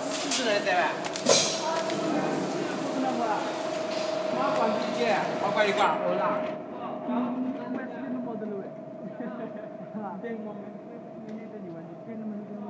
四十来噻。我管你管，啦。了。哈哈。对，我们，们。